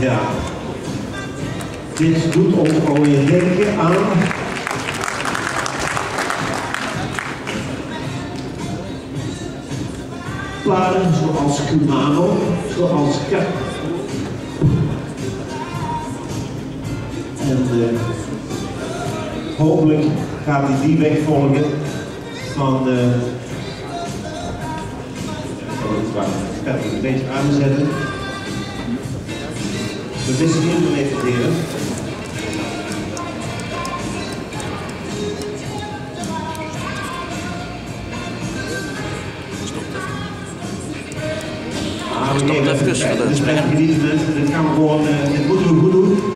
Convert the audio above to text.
Ja. Dit doet ons alweer denken aan platen zoals Kumano, zoals Cap. En eh, hopelijk gaat hij die weg volgen van dat Ik ga het een beetje aanzetten. We niet even leren. Ah, we Stop even, voor de Dus spreker. dit gaan we gewoon,